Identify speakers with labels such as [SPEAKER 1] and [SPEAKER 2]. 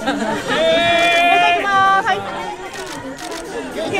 [SPEAKER 1] は
[SPEAKER 2] い。